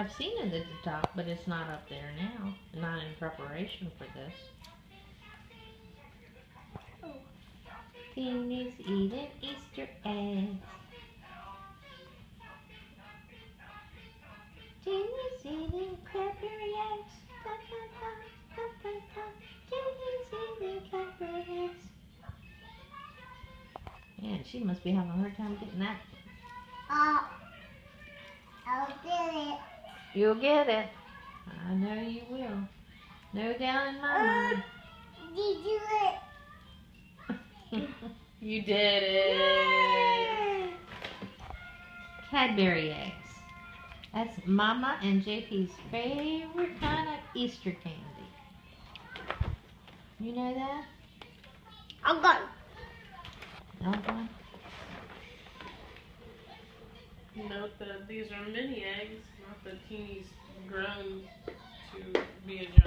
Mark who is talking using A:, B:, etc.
A: I've seen it at the top, but it's not up there now. Not in preparation for this. Tini's eating Easter eggs. Tini's eating Cadbury eggs. Da, da, da, da, da, da. Tini's eating Cadbury eggs. Man, she must be having a hard time getting that.
B: Uh.
A: You'll get it. I know you will. No doubt in my mind.
B: Uh, did you do it?
A: you did it. Cadbury eggs. That's Mama and JP's favorite kind of Easter candy. You know that?
B: I'm gone.
A: I'm Okay.
C: Note that these are mini eggs, not the teenies grown to be a giant.